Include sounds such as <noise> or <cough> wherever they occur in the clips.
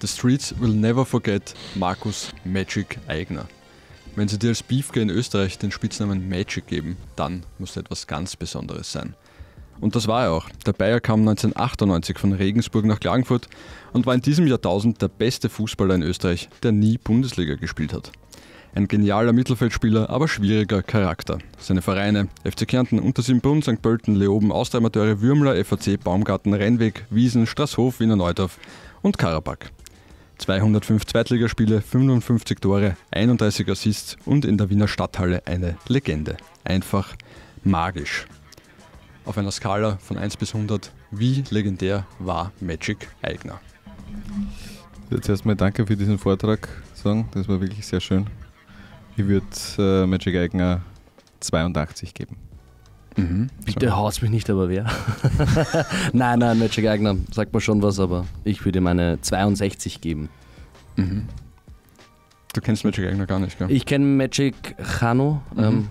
The Streets will never forget Markus Magic Eigner. Wenn sie dir als Beefke in Österreich den Spitznamen Magic geben, dann muss etwas ganz Besonderes sein. Und das war er auch. Der Bayer kam 1998 von Regensburg nach Klagenfurt und war in diesem Jahrtausend der beste Fußballer in Österreich, der nie Bundesliga gespielt hat. Ein genialer Mittelfeldspieler, aber schwieriger Charakter. Seine Vereine FC Kärnten, Untersimbrunn, St. Pölten, Leoben, Austria Würmler, FAC, Baumgarten, Rennweg, Wiesen, Straßhof, Wiener Neudorf und Karabakh. 205 Zweitligaspiele, 55 Tore, 31 Assists und in der Wiener Stadthalle eine Legende. Einfach magisch. Auf einer Skala von 1 bis 100, wie legendär war Magic Eigner? Jetzt erstmal danke für diesen Vortrag sagen, das war wirklich sehr schön. Ich würde äh, Magic Eigner 82 geben. Mhm. Bitte so. haust mich nicht, aber wer? <laughs> nein, nein, Magic Eigner sagt mir schon was, aber ich würde ihm eine 62 geben. Mhm. Du kennst Magic Eigner gar nicht, gell? Ich kenne Magic Chano. Mhm. Ähm,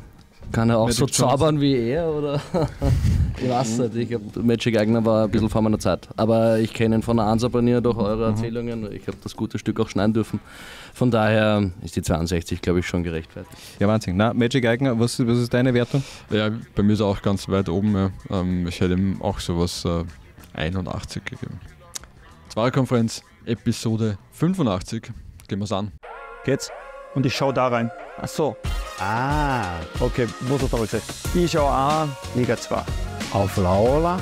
kann er auch Magic so zaubern wie er oder? <laughs> ich weiß nicht. Ich hab, Magic Eigner war ein bisschen vor meiner Zeit. Aber ich kenne ihn von der Ansabanier durch eure mhm. Erzählungen. Ich habe das gute Stück auch schneiden dürfen. Von daher ist die 62, glaube ich, schon gerechtfertigt. Ja, Wahnsinn. Na, Magic Eigner, was, was ist deine Wertung? Ja, bei mir ist er auch ganz weit oben. Ja. Ähm, ich hätte ihm auch sowas äh, 81 gegeben. Zweierkonferenz, Episode 85. Gehen wir es an. Geht's? Und ich schaue da rein. Ach so. Ah. Okay, wo ist das Ich schaue an, Liga 2. Auf Laola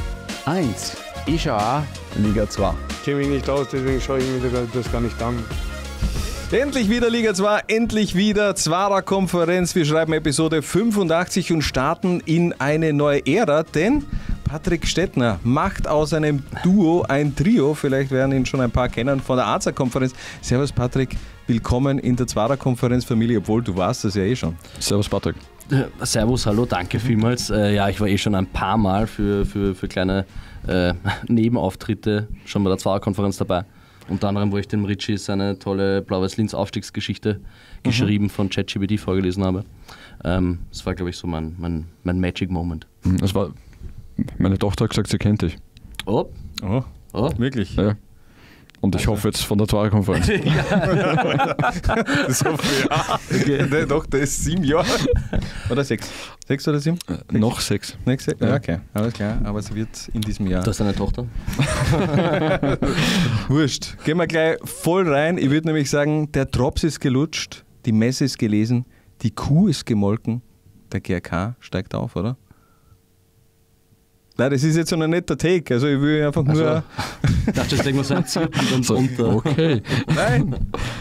1. Ich schaue an, Liga 2. Ich kenne mich nicht aus, deswegen schaue ich mir das gar nicht an. Endlich wieder Liga 2, endlich wieder Zwarer Konferenz. Wir schreiben Episode 85 und starten in eine neue Ära, denn Patrick Stettner macht aus einem Duo ein Trio. Vielleicht werden ihn schon ein paar kennen von der AZA Konferenz. Servus Patrick, willkommen in der Zwarer Konferenz Familie, obwohl du warst das ja eh schon. Servus Patrick. Äh, servus, hallo, danke vielmals. Äh, ja, ich war eh schon ein paar Mal für, für, für kleine äh, <laughs> Nebenauftritte schon bei der Zwarer Konferenz dabei. Unter anderem, wo ich dem Ritchie seine tolle Blau-Weiß-Linz Aufstiegsgeschichte mhm. geschrieben von ChatGPT vorgelesen habe. Ähm, das war, glaube ich, so mein, mein, mein Magic Moment. Mhm, das war, meine Tochter hat gesagt, sie kennt dich. Oh. Oh. oh. Wirklich? Ja. Und ich also. hoffe jetzt von der Tore-Konferenz. <laughs> das hoffe ich. Ja. Okay. <laughs> Der, doch, der ist sieben Jahre. Oder sechs? Sechs oder sieben? Äh, noch sechs. Sechs? Ja. Okay, alles klar. Aber sie wird in diesem Jahr. Du hast eine Tochter? <laughs> Wurscht. Gehen wir gleich voll rein. Ich würde nämlich sagen, der Drops ist gelutscht, die Messe ist gelesen, die Kuh ist gemolken, der GRK steigt auf, oder? Nein, das ist jetzt so ein netter Take. Also ich will einfach nur. Also, ich dachte, das irgendwas erzählt und dann so unter. Okay. Nein.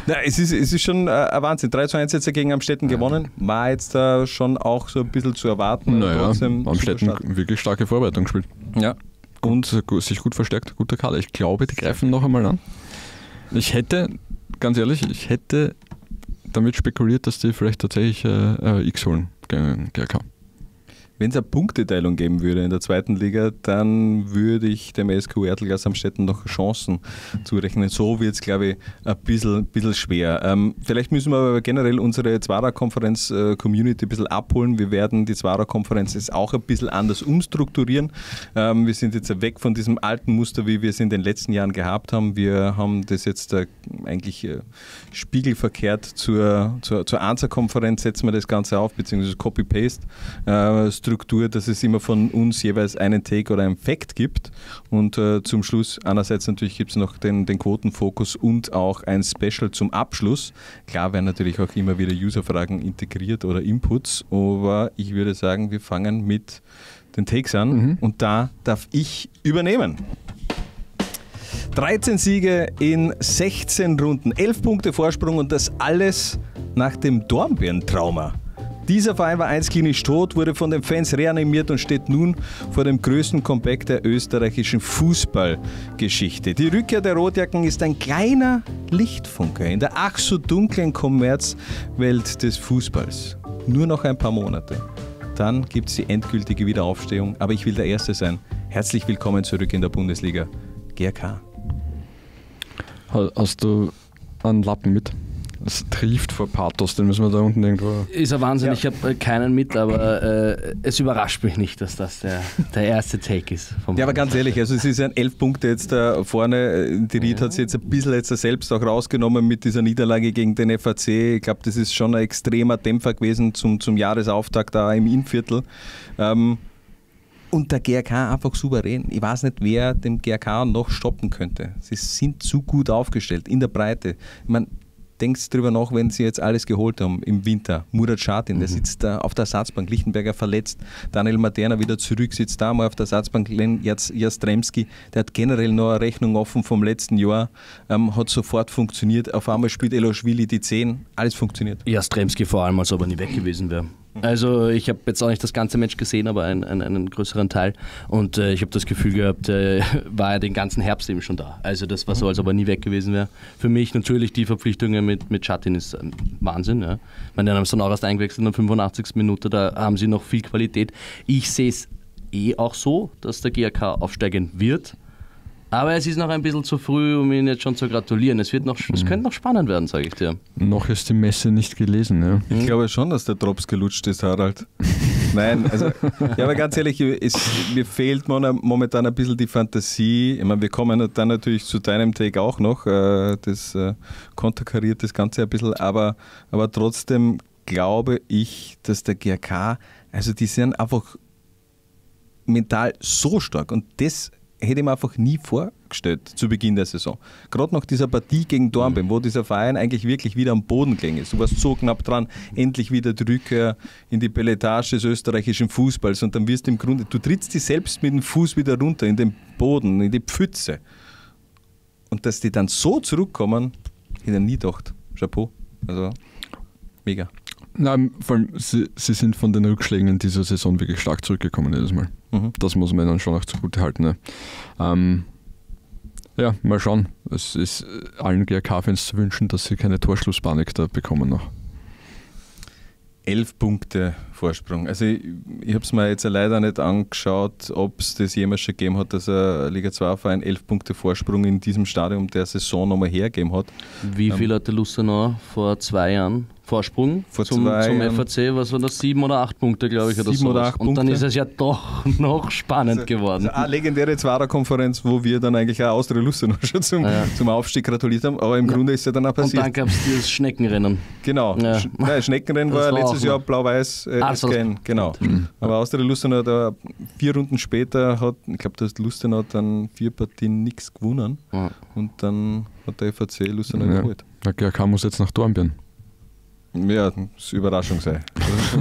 Nein, es ist, es ist schon äh, ein Wahnsinn. 3 zu 1 jetzt gegen Amstetten gewonnen. War jetzt da schon auch so ein bisschen zu erwarten. Naja, Amstetten wirklich starke Vorbereitung gespielt. Ja. Und sich gut verstärkt, guter Kader. Ich glaube, die greifen noch einmal an. Ich hätte, ganz ehrlich, ich hätte damit spekuliert, dass die vielleicht tatsächlich äh, äh X holen gegen GRK. Wenn es eine Punkteteilung geben würde in der zweiten Liga, dann würde ich dem SQ Ertelgas am Städten noch Chancen zurechnen. So wird es, glaube ich, ein bisschen, bisschen schwer. Ähm, vielleicht müssen wir aber generell unsere Zwara-Konferenz-Community äh, ein bisschen abholen. Wir werden die Zwara-Konferenz jetzt auch ein bisschen anders umstrukturieren. Ähm, wir sind jetzt weg von diesem alten Muster, wie wir es in den letzten Jahren gehabt haben. Wir haben das jetzt äh, eigentlich äh, spiegelverkehrt zur, zur, zur ANSA-Konferenz, setzen wir das Ganze auf, beziehungsweise Copy-Paste. Äh, Struktur, dass es immer von uns jeweils einen Take oder einen Fact gibt. Und äh, zum Schluss, einerseits natürlich gibt es noch den, den Quotenfokus und auch ein Special zum Abschluss. Klar werden natürlich auch immer wieder Userfragen integriert oder Inputs, aber ich würde sagen, wir fangen mit den Takes an mhm. und da darf ich übernehmen. 13 Siege in 16 Runden, 11 Punkte Vorsprung und das alles nach dem Dornbirn-Trauma. Dieser Verein war einst klinisch tot, wurde von den Fans reanimiert und steht nun vor dem größten Comeback der österreichischen Fußballgeschichte. Die Rückkehr der Rotjacken ist ein kleiner Lichtfunke in der ach so dunklen Kommerzwelt des Fußballs. Nur noch ein paar Monate. Dann gibt es die endgültige Wiederaufstehung, aber ich will der Erste sein. Herzlich willkommen zurück in der Bundesliga. GRK. Hast du einen Lappen mit? Es trieft vor Pathos, den müssen wir da unten irgendwo. Ist ein Wahnsinn, ich habe keinen mit, aber äh, es überrascht mich nicht, dass das der, der erste Take ist. Vom Ja, aber ganz ehrlich, also es ist ein elf Punkte jetzt da vorne. Die Ried hat sich jetzt ein bisschen jetzt selbst auch rausgenommen mit dieser Niederlage gegen den FAC. Ich glaube, das ist schon ein extremer Dämpfer gewesen zum, zum Jahresauftakt da im Innviertel. Ähm, und der GRK einfach souverän. Ich weiß nicht, wer den GRK noch stoppen könnte. Sie sind zu gut aufgestellt in der Breite. Ich meine, denkst drüber nach, wenn sie jetzt alles geholt haben im Winter. Murat Schatin, der sitzt da auf der Ersatzbank, Lichtenberger verletzt, Daniel Materna wieder zurück, sitzt da mal auf der Ersatzbank, Len Jas- Jastremski, der hat generell noch eine Rechnung offen vom letzten Jahr, ähm, hat sofort funktioniert. Auf einmal spielt Eloschwili die 10, alles funktioniert. Jastremski vor allem, als ob er nie weg gewesen wäre. Also ich habe jetzt auch nicht das ganze Match gesehen, aber einen, einen, einen größeren Teil. Und äh, ich habe das Gefühl gehabt, äh, <laughs> war er den ganzen Herbst eben schon da. Also das war so, als ob er nie weg gewesen wäre. Für mich natürlich die Verpflichtungen mit, mit Schatin ist ähm, Wahnsinn. Ja. Ich meine, den haben sie dann auch erst eingewechselt in der 85. Minute, da haben sie noch viel Qualität. Ich sehe es eh auch so, dass der GRK aufsteigen wird. Aber es ist noch ein bisschen zu früh, um ihn jetzt schon zu gratulieren. Es, wird noch, es könnte noch spannend werden, sage ich dir. Noch ist die Messe nicht gelesen. Ja. Ich glaube schon, dass der Drops gelutscht ist, Harald. <laughs> Nein, also, ja, aber ganz ehrlich, es, mir fehlt momentan ein bisschen die Fantasie. Ich meine, wir kommen dann natürlich zu deinem Take auch noch. äh, Das äh, konterkariert das Ganze ein bisschen, aber, aber trotzdem glaube ich, dass der GRK, also die sind einfach mental so stark und das hätte ich mir einfach nie vorgestellt zu Beginn der Saison. Gerade nach dieser Partie gegen Dornbirn, wo dieser Verein eigentlich wirklich wieder am Boden gegangen ist. Du warst so knapp dran, endlich wieder die Rückkehr in die Belletage des österreichischen Fußballs und dann wirst du im Grunde, du trittst dich selbst mit dem Fuß wieder runter in den Boden, in die Pfütze. Und dass die dann so zurückkommen, hätte ich nie gedacht. Chapeau. Also, mega. Nein, vor allem, sie, sie sind von den Rückschlägen in dieser Saison wirklich stark zurückgekommen jedes Mal. Mhm. Das muss man ihnen schon auch zugute halten. Ne? Ähm, ja, mal schauen. Es ist äh, allen GRK-Fans zu wünschen, dass sie keine Torschlusspanik da bekommen noch. Elf Punkte Vorsprung. Also ich, ich habe es mir jetzt leider nicht angeschaut, ob es das jemals schon gegeben hat, dass ein Liga 2-Verein elf Punkte Vorsprung in diesem Stadium der Saison nochmal hergegeben hat. Wie viel hatte Lustenau vor zwei Jahren Vorsprung Vor zum, zwei zum. FAC? Was waren das? Sieben oder acht Punkte, glaube ich. Oder Sieben oder acht Und dann Punkte. ist es ja doch <laughs> noch spannend geworden. Also eine legendäre Zwarer-Konferenz, wo wir dann eigentlich auch Austria Lustenau schon zum, Ja. zum Aufstieg gratuliert haben, aber im Grunde ist ja dann auch Und passiert. dann gab es dieses Schneckenrennen. Genau. Ja. Sch nein, Schneckenrennen Das war war letztes Jahr blau-weiß äh, Ah, genau. Aber Austria Lustenau, da vier Runden später hat, ich glaube, dass Lustenau dann vier Partien nichts gewonnen Ja. und dann hat der FAC Lustenau Ja. geholt. Der GRK muss jetzt nach Dornbirn. Ja, das ist Überraschung sei.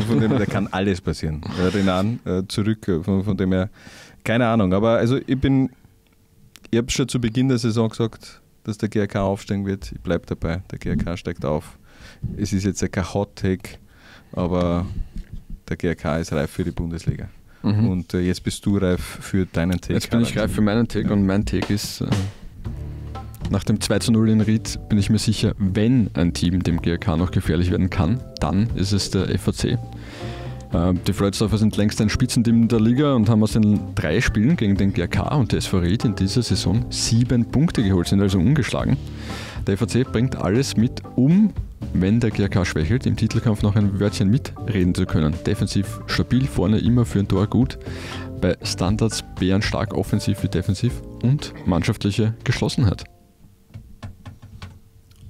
Von dem her, da kann alles passieren. Renan äh, zurück, äh, von, von dem her, keine Ahnung. Aber also ich bin, ich habe schon zu Beginn der Saison gesagt, dass der GRK aufsteigen wird. Ich bleibe dabei, der GRK steigt auf. Es ist jetzt ja kein Hot Take, aber der GRK ist reif für die Bundesliga. Und äh, jetzt bist du reif für deinen Take. Mhm. Jetzt bin ich reif für meinen Take und mein Take ist, äh, nach dem 2 zu 0 in Ried bin ich mir sicher, wenn ein Team dem GRK noch gefährlich werden kann, dann ist es der FAC. Äh, Die Freudsdorfer sind längst ein Spitzenteam der Liga und haben aus den drei Spielen gegen den GRK und der SV Ried in dieser Saison sieben Punkte geholt, sind also ungeschlagen. Der FAC bringt alles mit, um, wenn der GRK schwächelt, im Titelkampf noch ein Wörtchen mitreden zu können. Defensiv stabil, vorne immer für ein Tor gut. Bei Standards bärenstark offensiv wie defensiv und mannschaftliche Geschlossenheit.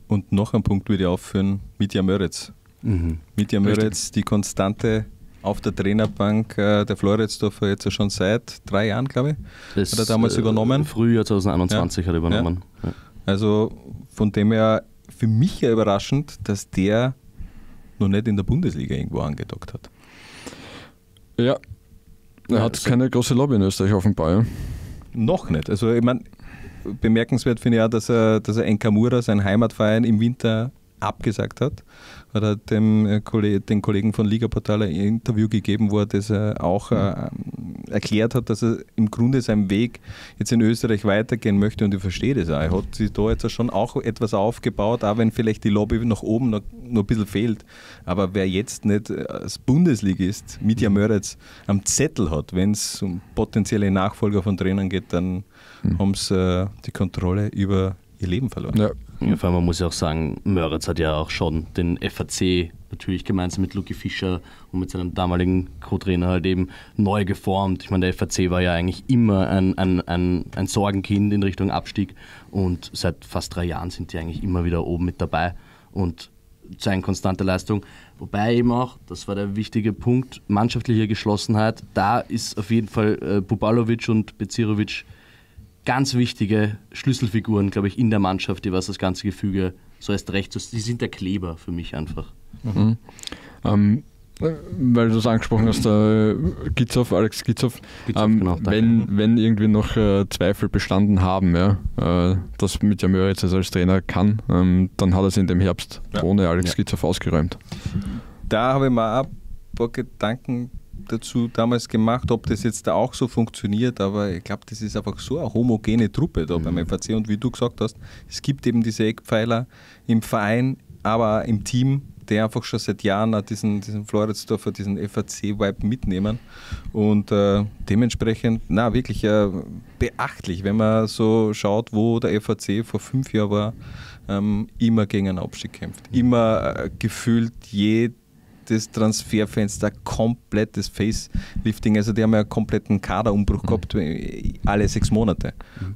Und noch ein Punkt würde ich aufführen, Mitja Möritz. Mhm. Mitja Möritz, die Konstante auf der Trainerbank äh, der Floridsdorfer jetzt ja schon seit drei Jahren, glaube ich. Das, Hat er damals übernommen? Frühjahr 2021 hat er übernommen. Ja. Also von dem her für mich ja überraschend, dass der noch nicht in der Bundesliga irgendwo angedockt hat. Ja, er Ja, hat so- keine große Lobby in Österreich offenbar. Ja. Noch nicht. Also ich meine, bemerkenswert finde ich auch, dass er, dass er Enkamura, sein Heimatverein, im Winter abgesagt hat. Hat er dem äh, den Kollegen von Liga Portal ein Interview gegeben, wo er das äh, auch äh, erklärt hat, dass er im Grunde seinen Weg jetzt in Österreich weitergehen möchte und ich verstehe das auch. Er hat sich da jetzt schon auch etwas aufgebaut, auch wenn vielleicht die Lobby nach oben noch, noch ein bisschen fehlt. Aber wer jetzt nicht als Bundesligist Mitja Möritz am Zettel hat, wenn es um potenzielle Nachfolger von Trainern geht, dann haben sie äh, die Kontrolle über ihr Leben verloren. Ja, Ja, vor allem, man muss ja auch sagen, Möritz hat ja auch schon den FAC natürlich gemeinsam mit Luki Fischer und mit seinem damaligen Co-Trainer halt eben neu geformt. Ich meine, der FAC war ja eigentlich immer ein, ein, ein, ein Sorgenkind in Richtung Abstieg und seit fast drei Jahren sind die eigentlich immer wieder oben mit dabei und zeigen konstante Leistung. Wobei eben auch, das war der wichtige Punkt, mannschaftliche Geschlossenheit. Da ist auf jeden Fall äh, Bubalovic und Bezirovic ganz wichtige Schlüsselfiguren, glaube ich, in der Mannschaft, die was das ganze Gefüge so erst recht, die sind der Kleber für mich einfach. ähm, äh, weil du es angesprochen hast, äh, Gitzow, Alex Gitzow, Gitzow, ähm, genau, wenn, wenn irgendwie noch äh, Zweifel bestanden haben, ja, äh, dass mit Jamöritz jetzt als Trainer kann, ähm, dann hat er es in dem Herbst Ja. ohne Alex Ja. Gitzow ausgeräumt. Da habe ich mir auch ein paar Gedanken dazu damals gemacht, ob das jetzt da auch so funktioniert, aber ich glaube, das ist einfach so eine homogene Truppe da beim FAC und wie du gesagt hast, es gibt eben diese Eckpfeiler im Verein, aber auch im Team, die einfach schon seit Jahren diesen, diesen Floridsdorfer, diesen FAC-Vibe mitnehmen. Und äh, dementsprechend, na wirklich äh, beachtlich, wenn man so schaut, wo der FAC vor fünf Jahren war, ähm, immer gegen einen Abstieg kämpft. Immer äh, gefühlt jedes Transferfenster komplettes Facelifting. Also die haben ja einen kompletten Kaderumbruch gehabt, äh, alle sechs Monate.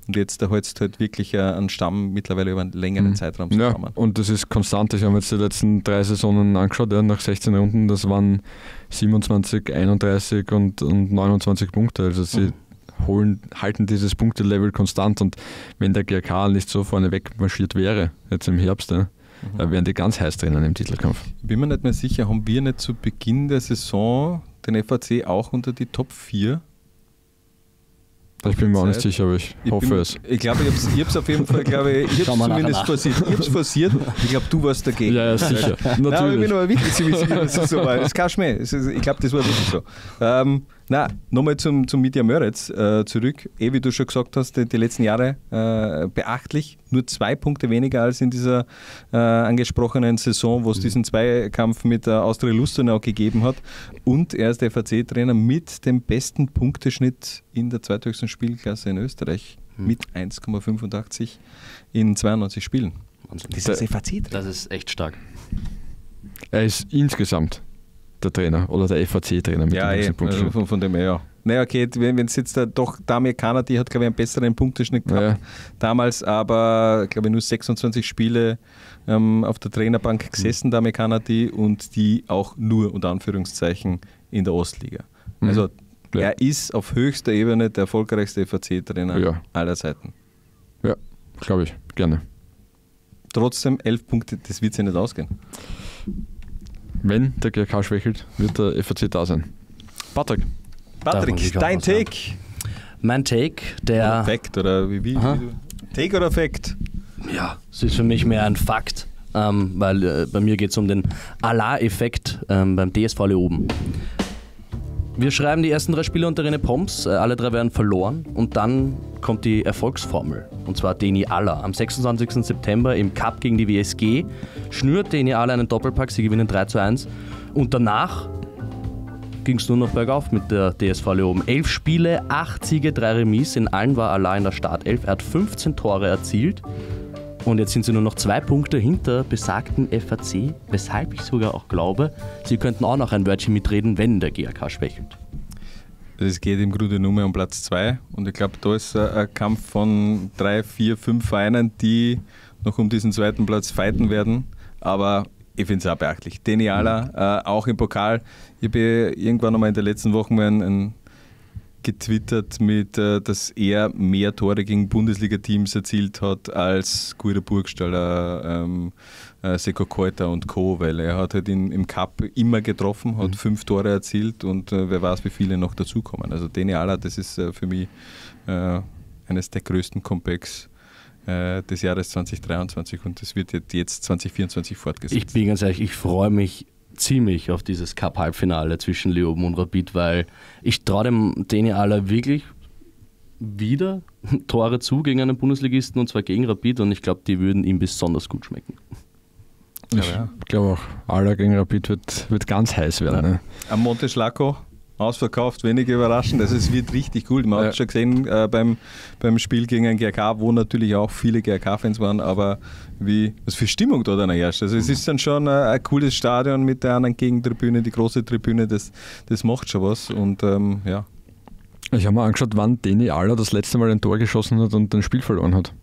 Und jetzt da holst halt wirklich äh, einen Stamm mittlerweile über einen längeren Zeitraum Ja, zusammen. und das ist konstant. Ich habe jetzt die letzten drei Saisonen angeschaut, ja, nach 16 Runden, das waren 27, 31 und, und 29 Punkte. Also sie holen, halten dieses Punktelevel konstant und wenn der GRK nicht so vorne wegmarschiert wäre, jetzt im Herbst, ja, da wären die ganz heiß drinnen im Titelkampf. Ich bin mir nicht mehr sicher, haben wir nicht zu Beginn der Saison den FAC auch unter die Top 4? Ich bin mir auch nicht sicher, aber ich, Ich hoffe bin, es. Ich glaube, ich habe es auf jeden Fall, glaube ich, ich <laughs> habe zumindest nach. forciert. Ich habe es forciert. Ich glaube, du warst dagegen. Ja, ja, sicher. <laughs> Nein, aber ich bin Natürlich. aber wirklich ziemlich sicher, dass es so war. Das ist kein Schmäh. Ich glaube, das war wirklich so. Ähm, na, nochmal zum, zum Media Möritz äh, zurück. Eh, wie du schon gesagt hast, die, die letzten Jahre äh, beachtlich. Nur zwei Punkte weniger als in dieser äh, angesprochenen Saison, wo es diesen Zweikampf mit der Austria Lustenau gegeben hat. Und er ist der FAC-Trainer mit dem besten Punkteschnitt in der zweithöchsten Spielklasse in Österreich. Mit 1,85 in 92 Spielen. Wahnsinn. Das ist FAC-Trainer. Das ist echt stark. Er ist insgesamt der Trainer oder der FAC-Trainer mit Ja, dem eh, höchsten Punktschnitt. also von, von dem ja. Naja, okay, wenn es jetzt da doch Damir Kana, die hat, glaube ich, einen besseren Punkteschnitt gehabt Ja. damals, aber, glaube ich, nur 26 Spiele ähm, auf der Trainerbank gesessen, Damir Kanadi, und die auch nur, unter Anführungszeichen, in der Ostliga. Mhm. Also, Ja. er ist auf höchster Ebene der erfolgreichste FAC-Trainer Ja. aller Zeiten. Ja, glaube ich, gerne. Trotzdem, elf Punkte, das wird sich nicht ausgehen. Wenn der GRK schwächelt, wird der FAC da sein. Patrick, Patrick, dein. Take. Mein Take, der. Fact oder wie? wie, wie Take oder Fact? Ja, es ist für mich mehr ein Fakt, ähm, weil äh, bei mir geht es um den Allah-Effekt ähm, beim DSV Leoben. Wir schreiben die ersten drei Spiele unter Rene Poms, äh, alle drei werden verloren und dann kommt die Erfolgsformel und zwar Deni Aller. Am 26. September im Cup gegen die WSG schnürt Deni Aller einen Doppelpack, sie gewinnen 3 zu 1 und danach ging es nur noch bergauf mit der DSV Leoben. Elf Spiele, acht Siege, drei Remis. In allen war Allah in der Startelf. Er hat 15 Tore erzielt. Und jetzt sind sie nur noch zwei Punkte hinter besagten FAC, weshalb ich sogar auch glaube, sie könnten auch noch ein Wörtchen mitreden, wenn der GRK schwächelt. Es geht im Grunde nur mehr um Platz 2 und ich glaube, da ist äh, ein Kampf von drei, vier, fünf Vereinen, die noch um diesen zweiten Platz fighten werden. Aber ich finde es auch beachtlich. Deniala, äh, auch im Pokal. Ich habe irgendwann noch mal in der letzten Woche mal ein, ein getwittert mit, äh, dass er mehr Tore gegen Bundesliga-Teams erzielt hat als Guido Burgstaller, ähm, äh, Seko Keuter und Co., weil er hat halt in, im Cup immer getroffen, hat fünf Tore erzielt und äh, wer weiß, wie viele noch dazukommen. Also Deniala, das ist äh, für mich äh, eines der größten Comebacks äh, des Jahres 2023 und das wird jetzt, jetzt 2024 fortgesetzt. Ich bin ganz ehrlich, ich freue mich ziemlich auf dieses Cup-Halbfinale zwischen Leoben und Rapid, weil ich traue dem Deni Aller wirklich wieder <laughs> Tore zu gegen einen Bundesligisten und zwar gegen Rapid und ich glaube, die würden ihm besonders gut schmecken. ich ja. glaube auch, Aller gegen Rapid wird, wird ganz heiß werden. Ne? Am Monte Schlacko ausverkauft, wenig überraschend. Also es wird richtig cool. Man Ja. hat schon gesehen äh, beim, beim Spiel gegen ein GRK, wo natürlich auch viele GRK-Fans waren, aber wie, was für Stimmung da dann herrscht. Also es ist dann schon äh, ein cooles Stadion mit der anderen Gegentribüne, die große Tribüne, das, das macht schon was. Und ähm, ja, Ich habe mir angeschaut, wann Deni Aller das letzte Mal ein Tor geschossen hat und ein Spiel verloren hat.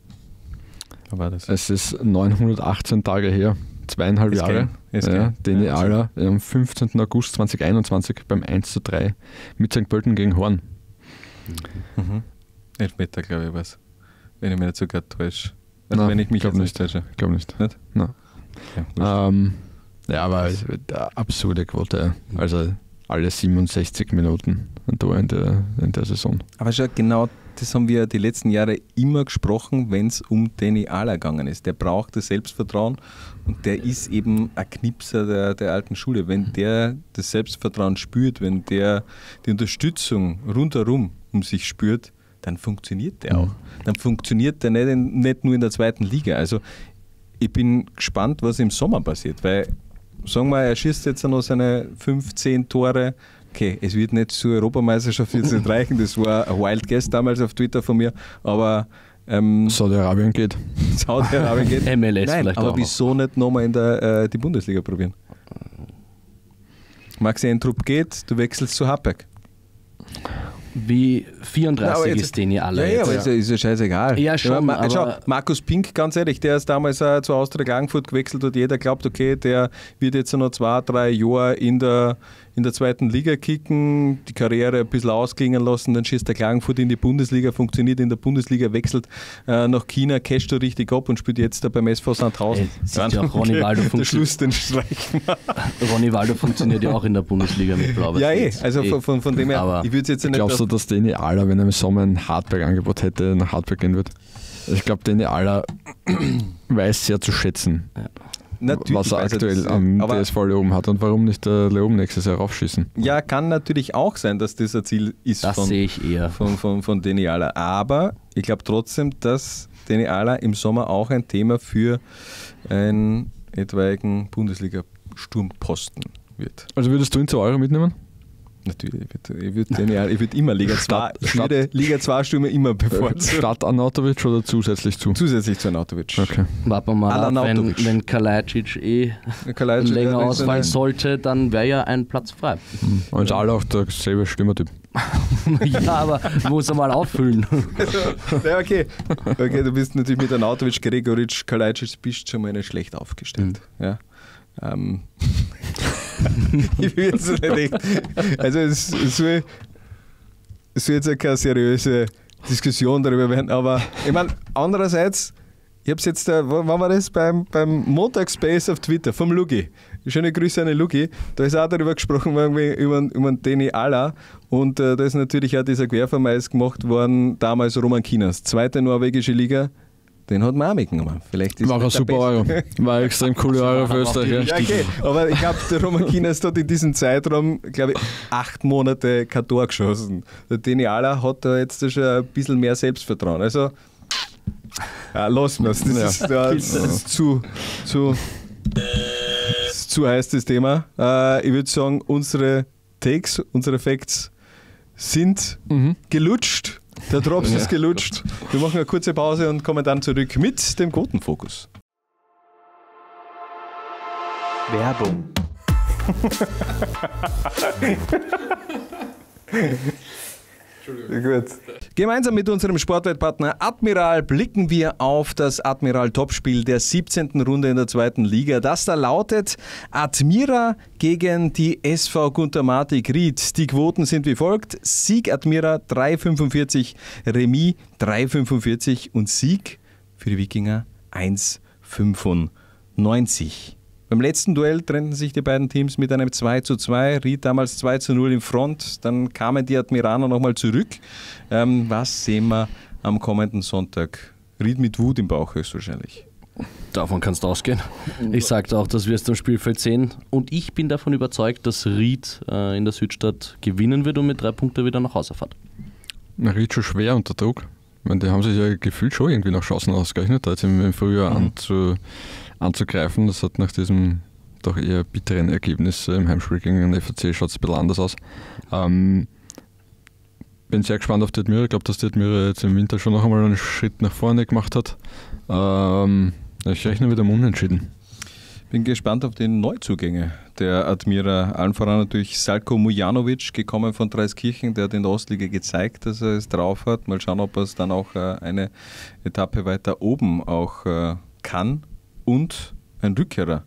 da war das. Es ist 918 Tage her, zweieinhalb Ist Jahre. ja, geil. Deni Ja, Aller am 15. August 2021 beim 1 zu 3 mit St. Pölten gegen Horn. Mhm. Elfmeter, glaube ich, was. Wenn ich mich nicht sogar täusche. Also Nein, wenn ich mich glaub nicht. täusche. Ich glaube nicht. Nicht? Nein. Ähm, ja, aber es wird eine absurde Quote. Also alle 67 Minuten ein Tor in der, in der Saison. Aber schau, genau das haben wir die letzten Jahre immer gesprochen, wenn es um Danny Ala gegangen ist. Der braucht das Selbstvertrauen und der ist eben ein Knipser der, der alten Schule. Wenn der das Selbstvertrauen spürt, wenn der die Unterstützung rundherum um sich spürt, dann funktioniert der auch. Dann funktioniert der nicht, in, nicht nur in der zweiten Liga. Also ich bin gespannt, was im Sommer passiert, weil sagen wir, er schießt jetzt noch seine 15 Tore. Okay, es wird nicht zur Europameisterschaft jetzt nicht reichen, das war ein Wild Guess damals auf Twitter von mir, aber ähm, Saudi-Arabien geht. Saudi-Arabien geht. <laughs> MLS Nein, vielleicht aber auch noch. wieso nicht nochmal in der, äh, die Bundesliga probieren? Maxi Entrup geht, du wechselst zu Habeck. Wie 34 Ja, jetzt- ist Deni Aller Ja, ja, jetzt. aber ist ja, ist ja scheißegal. Ja, schon, Ma- schau, aber- Markus Pink, ganz ehrlich, der ist damals äh, zu Austria Klagenfurt gewechselt und jeder glaubt, okay, der wird jetzt noch zwei, drei Jahre in der, in der zweiten Liga kicken, die Karriere ein bisschen ausklingen lassen, dann schießt der Klagenfurt in die Bundesliga, funktioniert in der Bundesliga, wechselt äh, nach China, casht da richtig ab und spielt jetzt da beim SV Sandhausen. Ey, siehst ja auch, Ronny Waldo der funktioniert- Schluss, den streichen. <laughs> Ronny Waldo funktioniert ja auch in der Bundesliga mit blau Ja, eh, also von, von, von dem her, Aber ich würde jetzt nicht Glaubst du, dass Deni Aller, wenn er im Sommer ein Hardback-Angebot hätte, nach Hardback gehen wird? Ich glaube, Deni Aller <clears throat> weiß sehr zu schätzen, natürlich was er aktuell das, am aber- DSV Leoben hat und warum nicht der Leoben nächstes Jahr raufschießen. Ja, kann natürlich auch sein, dass das ein Ziel ist das von, sehe ich eher. von, von, von Deni Ala. Aber ich glaube trotzdem, dass Deni Ala im Sommer auch ein Thema für einen etwaigen Bundesliga-Sturmposten wird. Also würdest du ihn zu Euro mitnehmen? Natürlich, ich würde würd ich würd immer Liga 2, Statt- ich würde Liga 2 Stürmer immer bevorzugen. Statt Anatovic oder zusätzlich zu? Zusätzlich zu Anatovic. Okay. Warten wir mal ab, wenn, wenn Kalajdzic eh Kalajdzic, länger ja, ausfallen so sollte, dann wäre ja ein Platz frei. Und alle auch derselbe Stürmertyp. <laughs> ja, aber muss er mal auffüllen. <laughs> Ja, okay. okay. Du bist natürlich mit Anatovic, Gregoric, Kalajdzic bist schon mal nicht schlecht aufgestellt. Ja. Ähm. <laughs> ich will jetzt nicht echt. Also es, es, soll, es soll jetzt keine seriöse Diskussion darüber werden, aber ich meine, andererseits, ich habe es jetzt, äh, wann war das? Beim, beim Montagsspace auf Twitter vom Lugi. Schöne Grüße an den Lugi. Da ist auch darüber gesprochen worden, über, über den Deni Alla. Und äh, da ist natürlich auch dieser Querverweis gemacht worden, damals Roman Kinas. Zweite norwegische Liga. Den hat man auch mitgenommen. Vielleicht ist War ein super Euro. War ein extrem cooler Euro für <laughs> Österreich. ja. okay. Aber ich glaube, der Roman Kinas hat in diesem Zeitraum, glaube ich, acht Monate kein Tor geschossen. Der Deniala hat da jetzt schon ein bisschen mehr Selbstvertrauen. Also, ja, lassen wir es. Das, Ja. ist, ja, das ist zu, zu, ist zu heiß, das Thema. Äh, ich würde sagen, unsere Takes, unsere Facts sind Mhm. gelutscht. Der Drops ist gelutscht. Wir machen eine kurze Pause und kommen dann zurück mit dem Quotenfokus. Werbung. <laughs> Gut. Gemeinsam mit unserem Sportwettpartner Admiral blicken wir auf das Admiral Topspiel der 17. Runde in der zweiten Liga. Das da lautet Admira gegen die SV Guntermatik Ried. Die Quoten sind wie folgt: Sieg Admira 3,45, Remis 3,45 und Sieg für die Wikinger 1,95. Beim letzten Duell trennten sich die beiden Teams mit einem 2 zu 2. Ried damals 2 zu 0 in Front. Dann kamen die Admiraner nochmal zurück. Ähm, was sehen wir am kommenden Sonntag? Ried mit Wut im Bauch höchstwahrscheinlich. Davon kannst du ausgehen. Ich sagte auch, das wirst du am Spielfeld sehen. Und ich bin davon überzeugt, dass Ried äh, in der Südstadt gewinnen wird und mit drei Punkten wieder nach Hause fährt. Na, Ried schon schwer unter Druck. Ich meine, die haben sich ja gefühlt schon irgendwie nach Chancen ausgerechnet, da jetzt im, Frühjahr anzu, anzugreifen. Das hat nach diesem doch eher bitteren Ergebnisse. Im Heimspiel gegen den FAC schaut es ein bisschen anders aus. Ähm, bin sehr gespannt auf die Admira. Ich glaube, dass die Admira jetzt im Winter schon noch einmal einen Schritt nach vorne gemacht hat. Ähm, ich rechne wieder um Unentschieden. Bin gespannt auf die Neuzugänge der Admira. Allen voran natürlich Salko Mujanovic, gekommen von Dreiskirchen. Der hat in der Ostliga gezeigt, dass er es drauf hat. Mal schauen, ob er es dann auch äh, eine Etappe weiter oben auch äh, kann. Und ein Rückkehrer.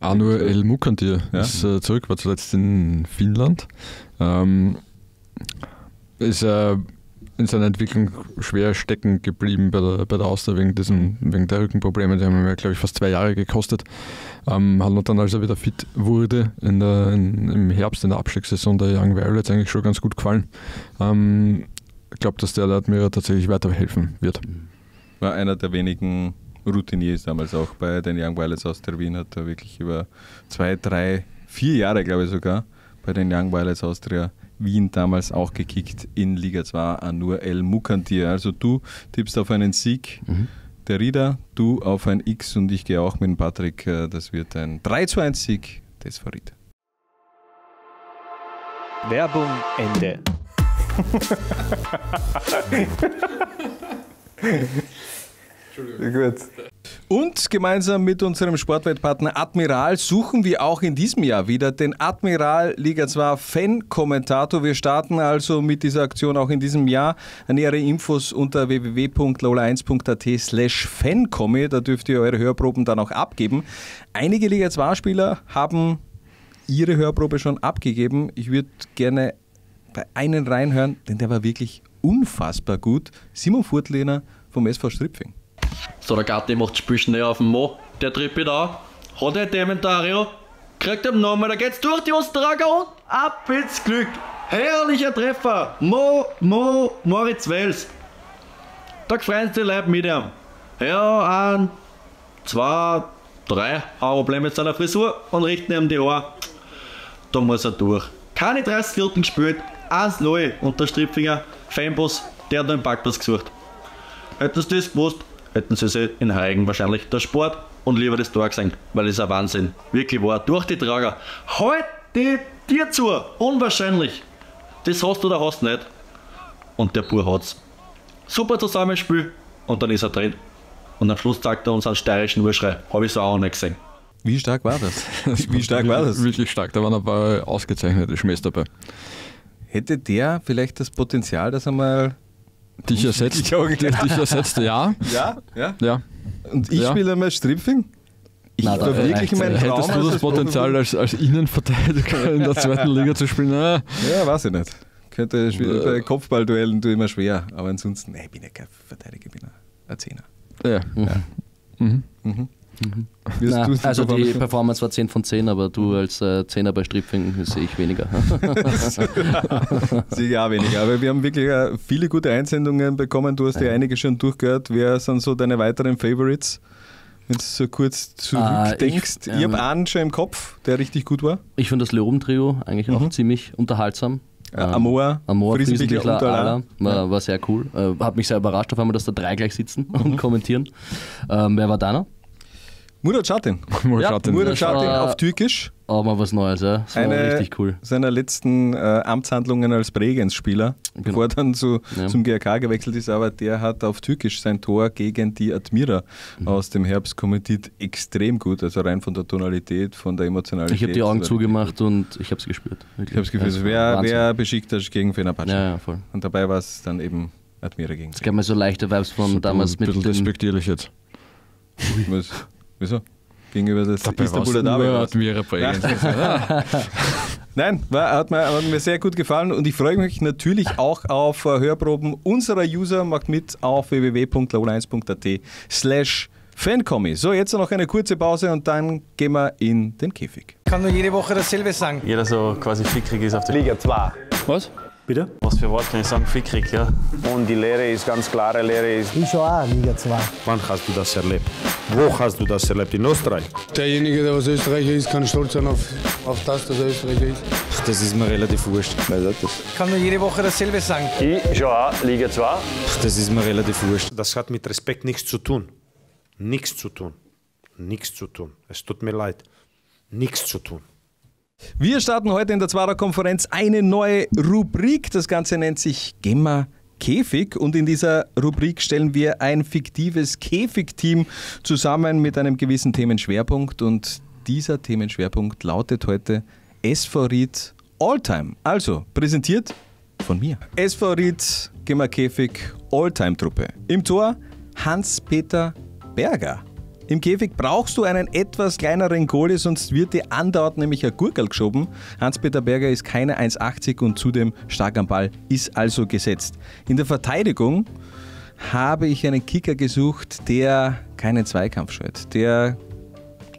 Anur El Mukantir Ja. ist äh, zurück, war zuletzt in Finnland. Ähm, ist äh, in seiner Entwicklung schwer stecken geblieben bei der, bei der Austria wegen, diesen, wegen der Rückenprobleme. Die haben mir, glaube ich, fast zwei Jahre gekostet. Ähm, hat dann, als er wieder fit wurde, in der, in, im Herbst in der Abstiegssaison der Young Violets eigentlich schon ganz gut gefallen. Ähm, ich glaube, dass der Admira tatsächlich weiterhelfen wird. War einer der wenigen Routiniers damals auch bei den Young Violets aus der Wien. Hat er wirklich über zwei, drei, vier Jahre, glaube ich sogar, bei den Young Violets Austria Wien damals auch gekickt in Liga 2 an nur El Mukantir. Also du tippst auf einen Sieg. Der Rieder, du auf ein X und ich gehe auch mit dem Patrick. Äh, Das wird ein 3 zu 1 Sieg des Farid. Werbung Ende. <laughs> Gut. Und gemeinsam mit unserem Sportwettpartner Admiral suchen wir auch in diesem Jahr wieder den Admiral Liga 2 Fan-Kommentator. Wir starten also mit dieser Aktion auch in diesem Jahr. Nähere Infos unter www.lola1.at slash fankommi. Da dürft ihr eure Hörproben dann auch abgeben. Einige Liga 2-Spieler haben ihre Hörprobe schon abgegeben. Ich würde gerne bei einen reinhören, denn der war wirklich unfassbar gut. Simon Furtlehner vom SV Stripfing. So, der Gatti macht das Spiel schnell auf den Mo. Der trippelt an. Hat er Dementario. Kriegt ihm nochmal. Da geht's durch die Osterrager und ab ins Glück. Herrlicher Treffer. Mo, Mo, Moritz Wels. Da gefreut die Leute mit ihm. Ja, ein, zwei, drei haben Probleme mit seiner Frisur und richten ihm die Ohren. Da muss er durch. Keine 30 Viertel gespielt. 1-0 und der Stripfinger Fanboss, der hat einen Parkplatz gesucht. Hätten sie das gewusst, hätten sie sich in Heigen wahrscheinlich der Sport und lieber das Tor gesehen, weil es ein Wahnsinn wirklich war. Durch die Trager. Halt die dir zu! Unwahrscheinlich! Das hast du oder hast nicht. Und der Bur hat's. Super Zusammenspiel und dann ist er drin. Und am Schluss zeigt er uns einen steirischen Urschrei. Habe ich so auch nicht gesehen. Wie stark war das? <laughs> Wie stark war das? Wirklich stark. Da waren ein paar ausgezeichnete Schmähs dabei. Hätte der vielleicht das Potenzial, dass er mal. Dich ersetzt, Ich auch, dich, dich ersetzt, ja. Ja, ja. ja. Und ich Ja. spiele einmal Stripfing? Ich Na, da war wirklich reicht's. in meinem Traum. Hättest du das Potenzial als, als Innenverteidiger in der zweiten Liga zu spielen? Ah, Ja, weiß ich nicht. Könnte spielen, bei Kopfballduellen tue ich immer schwer. Aber ansonsten, nein, ich bin ja kein Verteidiger, ich bin ein- Zehner. ja. Mhm. Wirst Na, du also die Performance- war 10 von 10, aber du als äh, Zehner bei Stripfing sehe ich weniger. <laughs> Sicher auch weniger. Aber wir haben wirklich äh, viele gute Einsendungen bekommen. Du hast ja einige schon durchgehört. Wer sind so deine weiteren Favorites? Wenn du so kurz zurückdenkst. ich- ich habe ähm, einen schon im Kopf, der richtig gut war. Ich finde das Leoben-Trio eigentlich auch ziemlich unterhaltsam. Äh, Amor, Amor, Friesenbichler. Ala, war, war sehr cool. Äh, hat mich sehr überrascht auf einmal, dass da drei gleich sitzen Mhm. und kommentieren. Ähm, wer war deiner? Murat. Mal den- Murat das Chatin war- auf Türkisch. Auch mal was Neues, ja. Das war Eine richtig cool. seiner letzten äh, Amtshandlungen als Bregenz-Spieler, bevor er dann zu, Ja. zum GRK gewechselt ist. Aber der hat auf Türkisch sein Tor gegen die Admira Mhm. aus dem Herbst kommentiert. Extrem gut, also rein von der Tonalität, von der Emotionalität. Ich habe die Augen Das war zugemacht und ich habe es gespürt. Ich habe das Gefühl, Also, es wäre Wahnsinn. wär Besiktas gegen Fenerbahce. Ja, ja, voll. Und dabei war es dann eben Admira gegen Es gab mir so leichte Vibes von So damals ein mit bisschen den despektierlich jetzt. Wieso? Gegenüber das Dabei Istanbuler Derby. Nein, war, hat, mir, hat mir sehr gut gefallen und ich freue mich natürlich auch auf äh, Hörproben unserer User. Macht mit auf www.laula1.at slash fancomi. So, jetzt noch eine kurze Pause und dann gehen wir in den Käfig. kann nur jede Woche dasselbe sagen. jeder so quasi fickrig ist auf der Liga 2. Was? Bitte? Was für Wort kann ich sagen? Fickrig, ja. Und die Lehre ist ganz klare Lehre ist. Ich schon auch Liga 2. Wann hast du das erlebt? Wo hast du das erlebt? In Österreich? Derjenige, der was Österreicher ist, kann stolz sein auf, auf das, dass er Österreicher ist. Das ist mir relativ wurscht. Ich kann nur jede Woche dasselbe sagen. Ich schon auch Liga 2. Das ist mir relativ wurscht. Das hat mit Respekt nichts zu tun. Nichts zu tun. Nichts zu tun. Es tut mir leid. nichts zu tun. Wir starten heute in der Zwarer Konferenz eine neue Rubrik. Das Ganze nennt sich Gemma Käfig und in dieser Rubrik stellen wir ein fiktives Käfigteam zusammen mit einem gewissen Themenschwerpunkt und dieser Themenschwerpunkt lautet heute SV Ried Alltime. Also präsentiert von mir. SV Ried Gemma Käfig Alltime Truppe. Im Tor Hans-Peter Berger. Im Käfig brauchst du einen etwas kleineren Goalie, sonst wird dir andauernd nämlich ein Gurkel geschoben. Hans-Peter Berger ist keine 1,80 und zudem stark am Ball, ist also gesetzt. In der Verteidigung habe ich einen Kicker gesucht, der keinen Zweikampf scheut, der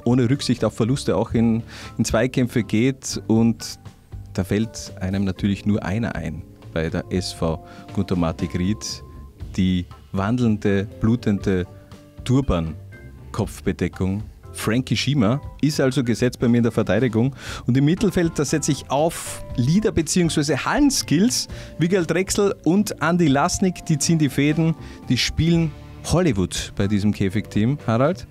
ohne Rücksicht auf Verluste auch in, in Zweikämpfe geht und da fällt einem natürlich nur einer ein bei der SV Guntomatik Ried, die wandelnde, blutende Turban Kopfbedeckung. Frankie Schiemer ist also gesetzt bei mir in der Verteidigung. Und im Mittelfeld, da setze ich auf Leader- bzw. Hallenskills. Miguel Drechsel und Andy Lasnik, die ziehen die Fäden, die spielen Hollywood bei diesem Käfigteam, Harald.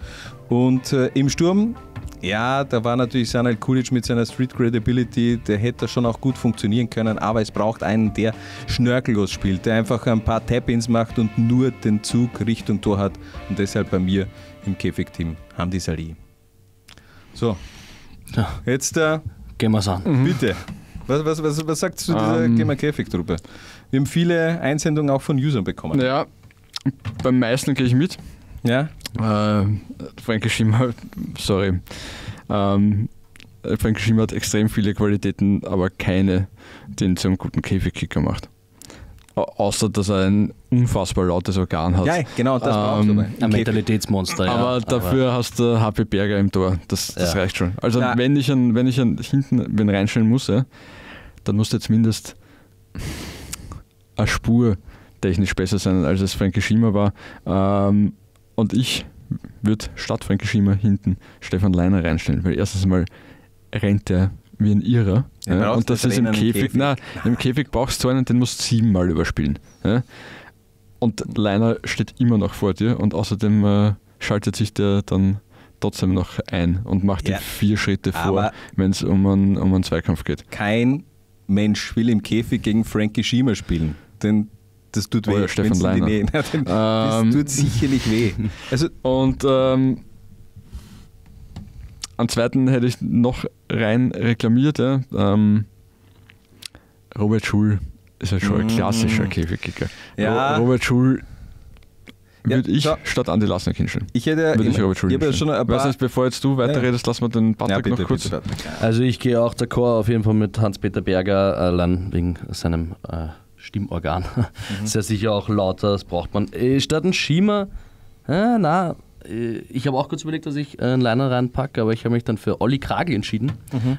Und äh, im Sturm, ja, da war natürlich Sanel Kulic mit seiner Street Credibility, der hätte schon auch gut funktionieren können, aber es braucht einen, der schnörkellos spielt, der einfach ein paar Tap-Ins macht und nur den Zug Richtung Tor hat. Und deshalb bei mir im Käfigteam Hamdi Salih. So, jetzt äh, Gehen wir's an. bitte. Was, was, was, was sagst du zu dieser Ähm. Gamer Käfig-Truppe? Wir haben viele Einsendungen auch von Usern bekommen. Ja, beim meisten gehe ich mit. Ja? Äh, Frankie Schimmer, sorry. Ähm, Frankie Schimmer hat extrem viele Qualitäten, aber keine, die ihn zu einem guten Käfigkicker macht. Au- Außer, dass er ein unfassbar lautes Organ hat. Ja, genau, das brauchst du Ähm, aber. im Ein. Mentalitätsmonster, ja. aber dafür hast du HP Berger im Tor. Das, das Ja. reicht schon. Also Na. wenn ich einen, wenn ich einen hinten wenn reinstellen muss, ja, dann muss der zumindest eine Spur technisch besser sein, als es Frankie Schiemer war. Ähm, und ich würde statt Frankie Schiemer hinten Stefan Leiner reinstellen, weil erstens mal rennt er wie ein Irrer. Ja, und das ist im Käfig. Käfig? Na, im Käfig brauchst du einen, den musst du siebenmal überspielen. Ja? Und Leiner steht immer noch vor dir und außerdem äh, schaltet sich der dann trotzdem noch ein und macht Ja. die vier Schritte vor, wenn es um einen, um einen Zweikampf geht. Kein Mensch will im Käfig gegen Frankie Schiemer spielen. Denn das tut weh. Oder Stefan Leiner. Na, denn Das Ähm, tut sicherlich weh. Also, <laughs> Und ähm, am zweiten hätte ich noch rein reklamiert. Ja. Ähm, Robert Schul ist ja schon ein Mm. klassischer Käfigkicker. Ja. Ro- Robert Schul Ja, würde ich schau. statt Andi Lasnik hinstellen. ich hätte Würde ich Robert Schul ich ja schon ein paar... nicht, bevor jetzt du weiterredest, lassen wir den Patrick ja, bitte, noch kurz. bitte, bitte. Also ich gehe auch d'accord auf jeden Fall mit Hans-Peter Berger, allein wegen seinem äh, Stimmorgan. <laughs> Ist ja sicher auch lauter, das braucht man. Äh, statt ein Schiemer, äh, na, äh, ich habe auch kurz überlegt, dass ich äh, einen Liner reinpacke, aber ich habe mich dann für Olli Kragel entschieden,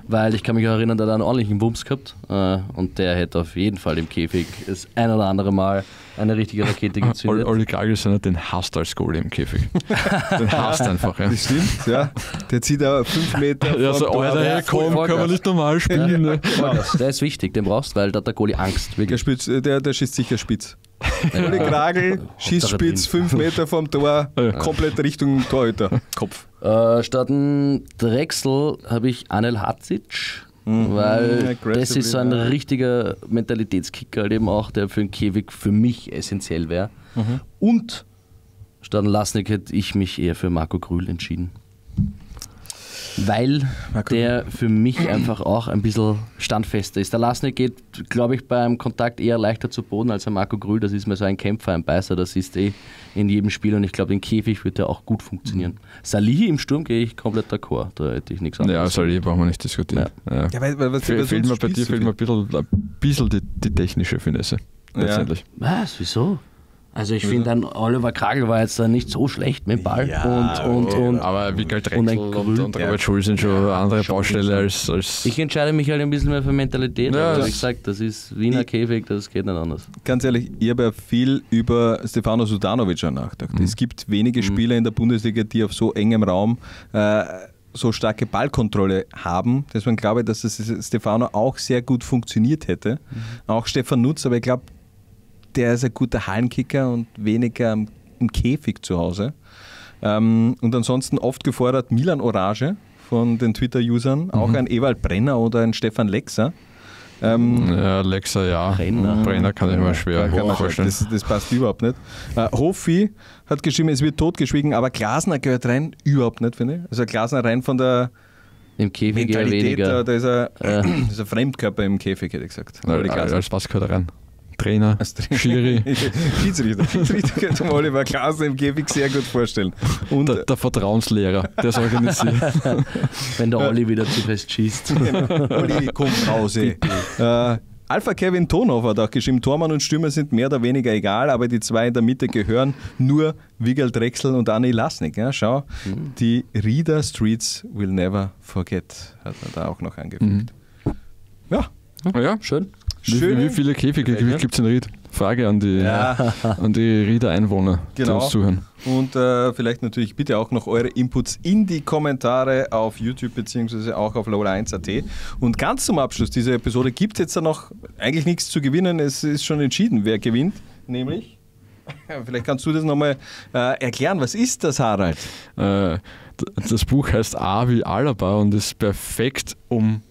weil ich kann mich auch erinnern, der hat einen ordentlichen Wumms gehabt äh, und der hätte auf jeden Fall im Käfig das ein oder andere Mal eine richtige Rakete <laughs> gezündet. Olli Kragel ist einer, den hasst als Goalie im Käfig. <laughs> den hasst einfach. Ja. Das stimmt, ja. Der zieht aber fünf Meter Ja, so, Alter, weg. hey, komm, kann man nicht normal spielen. Ne? Vollgas. Der ist wichtig, den brauchst du, weil da hat der Goalie Angst. Der, Wirklich. spitz, der, der schießt sicher spitz. <laughs> Olli Kragel schießt Hauptsache spitz, drin. fünf Meter vom Tor, <laughs> komplett Richtung Torhüter. Kopf. Äh, statt ein Drechsel habe ich Anel Hatzic, weil aggressively, das ist so ein richtiger Mentalitätskicker halt eben auch, der für den Käfig für mich essentiell wäre. Und statt ein Lasnik hätte ich mich eher für Marco Grühl entschieden. Weil der für mich einfach auch ein bisschen standfester ist. Der Lasnik geht, glaube ich, beim Kontakt eher leichter zu Boden als der Marco Grühl. Das ist mir so ein Kämpfer, ein Beißer, das ist eh in jedem Spiel und ich glaube, den Käfig wird der auch gut funktionieren. Salih im Sturm gehe ich komplett d'accord, da hätte ich nichts anderes. Ja, sorry, brauchen wir nicht diskutieren. Ja. Ja, weil, weil, was, Fe- was fehlt mir bei dir fehlt mir ein bisschen, ein bisschen die, die technische Finesse. Ja. Letztendlich. Was? Wieso? Also ich finde, ein Oliver Kragel war jetzt da nicht so schlecht mit dem Ball Ja, und, und, und Aber und Drechsel ein und, und, Ja. Robert Schul sind schon eine andere schon Baustelle als, als ich entscheide mich halt ein bisschen mehr für Mentalität. Ja, das- wie gesagt, das ist Wiener Ich- Käfig, das geht nicht anders. Ganz ehrlich, ich habe ja viel über Stefano Sudanovic nachgedacht. Es gibt wenige Spieler in der Bundesliga, die auf so engem Raum äh, so starke Ballkontrolle haben. Deswegen glaube ich, dass es Stefano auch sehr gut funktioniert hätte. Auch Stefan Nutz, aber ich glaube, der ist ein guter Hallenkicker und weniger im Käfig zu Hause. Ähm, und ansonsten oft gefordert Milan Orage von den Twitter-Usern, auch ein Ewald Brenner oder ein Stefan Lexer. Ähm, Ja, Alexa, ja. Brenner. Brenner kann ich mir schwer man vorstellen. das, das passt überhaupt nicht. Äh, Hofi hat geschrieben, es wird totgeschwiegen, aber Glasner gehört rein, überhaupt nicht, finde ich. Also Glasner rein von der Im Käfig eher Mentalität, weniger. da, da ist er, da <clears throat> ist ein Fremdkörper im Käfig, hätte ich gesagt. Ja, Glasner. als was gehört er rein? Trainer, Als Trainer. Schiri, <laughs> Schiedsrichter. Schiedsrichter könnte man Oliver Glasner im Käfig sehr gut vorstellen. Und der, der Vertrauenslehrer, der es organisiert. <laughs> Wenn der Olli wieder zu fest schießt. <laughs> Olli, komm Pause. Äh, Alpha Kevin Tonhoff hat auch geschrieben, Tormann und Stürmer sind mehr oder weniger egal, aber die zwei in der Mitte gehören nur Wigald Drechsel und Anni Lasnik. Ja, schau, die Rieder Streets will never forget, hat er da auch noch angefügt. Ja, Ah ja, Schön. Wie, schöne- wie viele Käfige gibt es in Ried? Frage an die, Ja. <laughs> an die Rieder Einwohner, die Genau. uns zuhören. Und äh, vielleicht natürlich bitte auch noch eure Inputs in die Kommentare auf YouTube beziehungsweise auch auf Lola1.at. Und ganz zum Abschluss dieser Episode gibt es jetzt da noch eigentlich nichts zu gewinnen. Es ist schon entschieden, wer gewinnt. Nämlich, <laughs> vielleicht kannst du das nochmal äh, erklären. Was ist das, Harald? Äh, das Buch heißt A wie Alaba und ist perfekt, um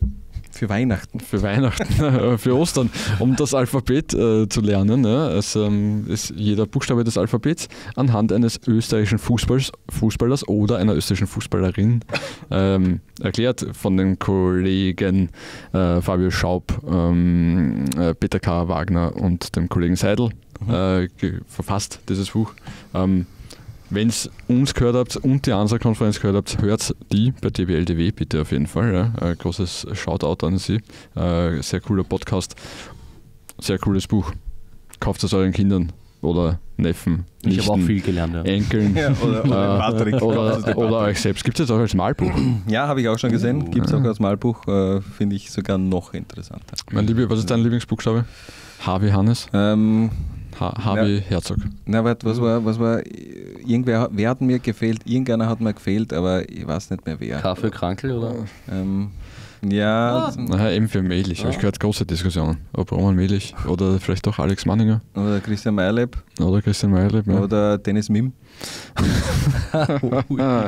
Für Weihnachten. für Weihnachten, <laughs> für Ostern, um das Alphabet äh, zu lernen. Ja. Es ähm, ist jeder Buchstabe des Alphabets anhand eines österreichischen Fußballs, Fußballers oder einer österreichischen Fußballerin ähm, erklärt von den Kollegen äh, Fabio Schaub, ähm, äh, Peter K. Wagner und dem Kollegen Seidel äh, ge- verfasst, dieses Buch. Wenn es uns gehört habt und die Ansa-Konferenz gehört habt, hört die bei DBLDW bitte auf jeden Fall. Ja. Ein großes Shoutout an Sie. Äh, sehr cooler Podcast, sehr cooles Buch. Kauft es euren Kindern oder Neffen, Ich habe auch Nichten, viel gelernt. Ja. Enkeln <laughs> Ja, oder- oder äh, Patrick. oder, oder euch selbst. Gibt es jetzt auch als Malbuch. <clears throat> Ja, habe ich auch schon gesehen. Gibt es auch als Malbuch. Äh, Finde ich sogar noch interessanter. Mein Liebe, was ist dein Lieblingsbuchstabe? H wie Hannes, Ähm, H, H wie Herzog. Na, warte, was war, was war, irgendwer, wer hat mir gefehlt? Irgendeiner hat mir gefehlt, aber ich weiß nicht mehr wer. K für Krankel oder? Ähm, ja, Naja, eben für Mählich. Habe ich gehört, große Diskussionen. Ob Roman Mählich oder vielleicht doch Alex Manninger oder Christian Meierleb oder Christian Meierleb. Ja. oder Dennis Mim. <laughs> Ja.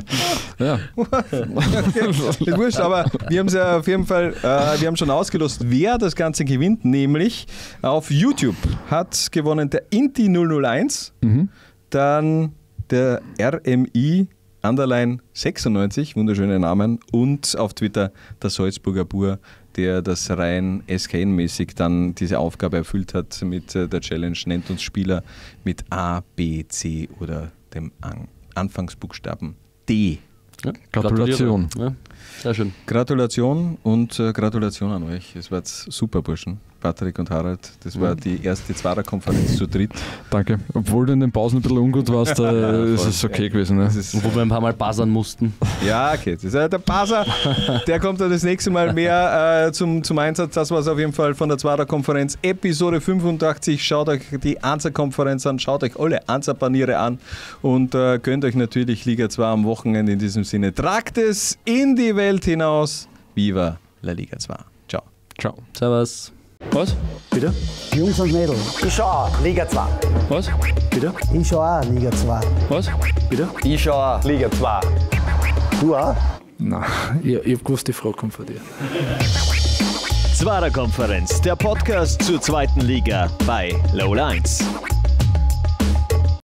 <laughs> Ist wurscht, aber wir haben es ja auf jeden Fall, äh, wir haben schon ausgelost, wer das Ganze gewinnt, nämlich auf YouTube hat gewonnen der Inti 001, Mhm. dann der RMI Underline 96, wunderschöne Namen, und auf Twitter der Salzburger Bur, der das rein SKN-mäßig dann diese Aufgabe erfüllt hat mit äh, der Challenge, nennt uns Spieler mit A, B, C oder dem An Anfangsbuchstaben D. Ja, Gratulation. Ja, sehr schön. Gratulation und äh, Gratulation an euch. Es war jetzt super, Burschen. Patrick und Harald. Das war die erste Zwarer-Konferenz zu dritt. Danke. Obwohl du in den Pausen ein bisschen ungut warst, äh, <laughs> ist es okay gewesen. Ne? Ist, wo wir ein paar Mal buzzern mussten. ja, okay. Das ist, äh, der Basa, <laughs> der kommt dann das nächste Mal mehr äh, zum, zum Einsatz. Das war es auf jeden Fall von der Zwarer-Konferenz. Episode 85. Schaut euch die Ansa-Konferenz an. Schaut euch alle Ansa-Paniere an. Und äh, gönnt euch natürlich Liga 2 am Wochenende in diesem Sinne. Tragt es in die Welt hinaus. Viva la Liga 2. Ciao. Ciao. Servus. Was? Bitte? Jungs und Mädels. Ich schau auch Liga 2. Was? Bitte? Ich schau auch Liga 2. Was? Bitte? Ich schau auch Liga 2. Du auch? Nein, <laughs> ich, ich hab gewusst, die Frage kommt von dir. Zwarer Konferenz, der Podcast zur zweiten Liga bei Low 1.